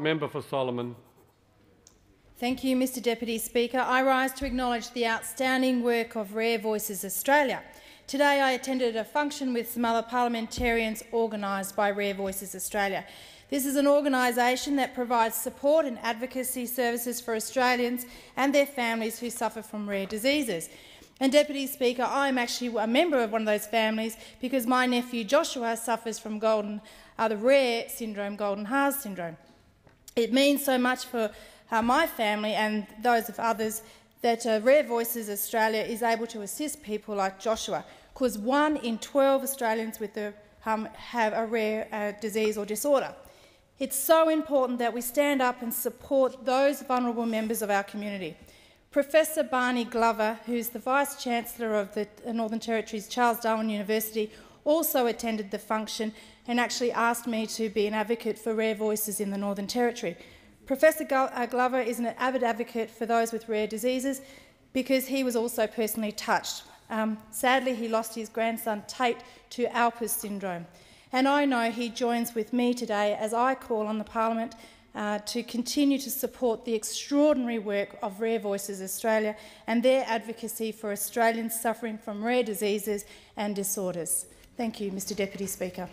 Member for Solomon. Thank you, Mr Deputy Speaker. I rise to acknowledge the outstanding work of Rare Voices Australia. Today I attended a function with some other parliamentarians organised by Rare Voices Australia. This is an organisation that provides support and advocacy services for Australians and their families who suffer from rare diseases. And Deputy Speaker, I'm actually a member of one of those families because my nephew Joshua suffers from golden, uh, the rare syndrome, Goldenhar syndrome. It means so much for uh, my family and those of others that uh, Rare Voices Australia is able to assist people like Joshua, because one in 12 Australians with um, have a rare uh, disease or disorder. It's so important that we stand up and support those vulnerable members of our community. Professor Barney Glover, who's the Vice-Chancellor of the Northern Territory's Charles Darwin University, also attended the function and actually asked me to be an advocate for rare voices in the Northern Territory. Professor uh, Glover is an avid advocate for those with rare diseases because he was also personally touched. Um, sadly, he lost his grandson Tate to Alpers syndrome. And I know he joins with me today as I call on the Parliament uh, to continue to support the extraordinary work of Rare Voices Australia and their advocacy for Australians suffering from rare diseases and disorders. Thank you, Mr Deputy Speaker.